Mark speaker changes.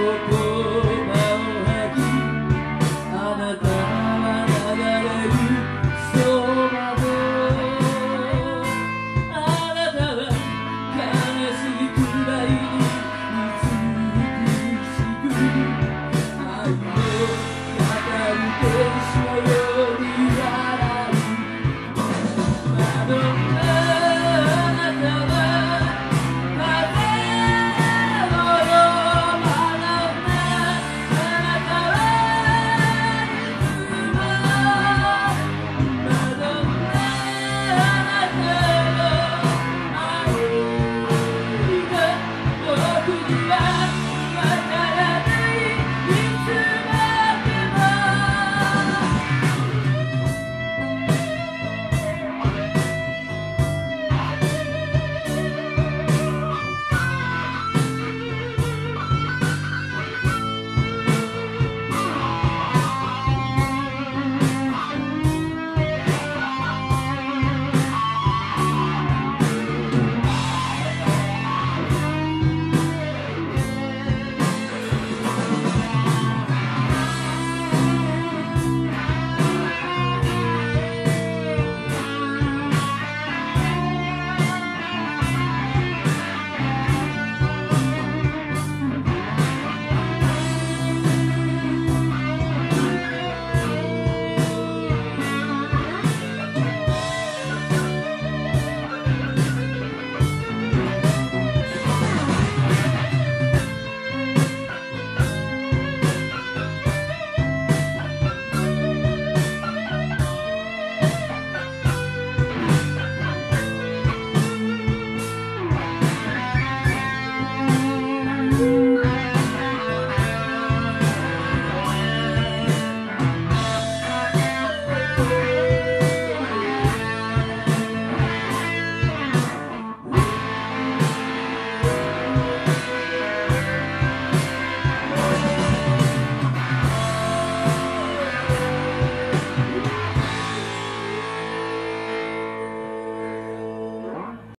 Speaker 1: your glory.